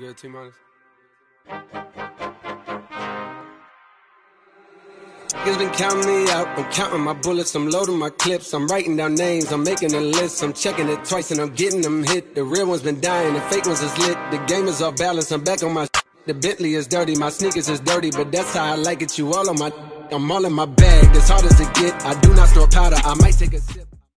Good, T minus? Niggas been counting me out. I'm counting my bullets. I'm loading my clips. I'm writing down names. I'm making a list. I'm checking it twice and I'm getting them hit. The real ones been dying. The fake ones is lit. The game is off balance. I'm back on my. The Bentley is dirty. My sneakers is dirty, but that's how I like it. You all on my. I'm all in my bag. As hard as it get. I do not throw powder. I might take a sip.